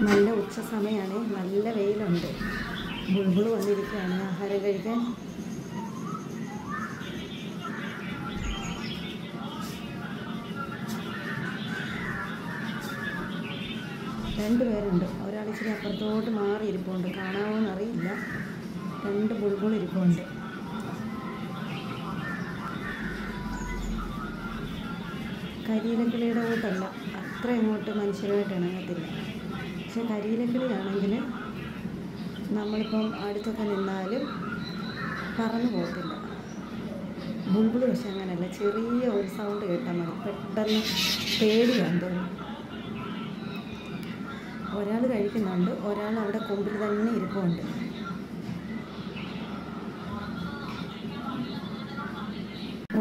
നല്ല ഉച്ച സമയമാണ്. നല്ല വെയിലുണ്ട്. ബുൾബുൾ വന്നിരിക്കുകയാണ്. ആഹാരം കഴിക്കാൻ. രണ്ടുപേരുണ്ട്. ഒരാൾ ഇച്ചിരി അപ്പുറത്തോട്ട് മാറി ഇരിപ്പുണ്ട് കാണാമോന്ന് അറിയില്ല. രണ്ട് ബുൾബുൾ ഇരിപ്പുണ്ട്. കരിയിലക്കിളിയുടെ കൂട്ടല്ല. അത്ര ഇങ്ങോട്ട് മനുഷ്യരുമായിട്ട് ഇണങ്ങത്തില്ല. പക്ഷെ കരിയിലക്കിളിയാണെങ്കിൽ നമ്മളിപ്പം അടുത്തൊക്കെ നിന്നാലും പറന്നു പോകത്തില്ല. ബുൾബുൾ പക്ഷെ അങ്ങനെയല്ല ചെറിയ ഒരു സൗണ്ട് കേട്ടാൽ മതി. പെട്ടെന്ന് പേടിയാന്ന് തോന്നും ഒരാൾ കഴിക്കുന്നുണ്ട് ഒരാൾ അവിടെ കൊമ്പിൽ തന്നെ ഇരിപ്പുണ്ട്.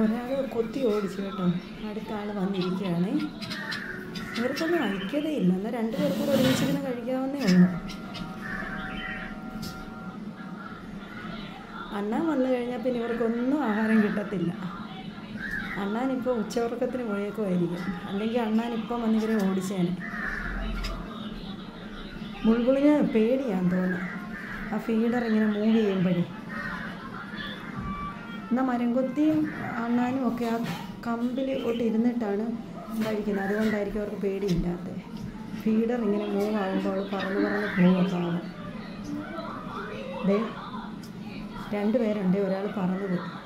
ഒരാൾ കൊത്തി ഓടിച്ചു കേട്ടോ. അടുത്ത ആൾ വന്നിരിക്കുകയാണ്. ഇവർക്കൊന്നും ഐക്യതയില്ല എന്നാൽ രണ്ടു പേർ കൂടെ ഒരുമിച്ചിരുന്ന് കഴിക്കാവുന്നേ ഉള്ളൂ. അണ്ണൻ വന്നു കഴിഞ്ഞാൽ പിന്നെ ഇവർക്കൊന്നും ആഹാരം കിട്ടത്തില്ല. അണ്ണാൻ അണ്ണാനിപ്പോൾ ഉച്ചവർക്കത്തിന് പോയേക്കുമായിരിക്കും അല്ലെങ്കിൽ അണ്ണാൻ ഇപ്പം വന്നിവരെ ഓടിച്ചേനെ. ബുൾബുളിന് പേടിയാന്ന് തോന്നുന്നു. ആ ഫീഡർ ഇങ്ങനെ മൂവ് ചെയ്യുമ്പോഴേ. എന്നാൽ മരംകൊത്തിയും അണ്ണാനും ഒക്കെ ആ കമ്പിൽ ഒട്ടിരുന്നിട്ടാണ് കഴിക്കുന്നത് അതുകൊണ്ടായിരിക്കും അവർക്ക് പേടിയില്ലാത്തത്. ഫീഡർ ഇങ്ങനെ മൂവ് ആകുമ്പോൾ പറന്ന് പറന്ന് പോവുക കാണും ദേ രണ്ട് പേരുണ്ട് ഒരാൾ പറന്ന് പോകും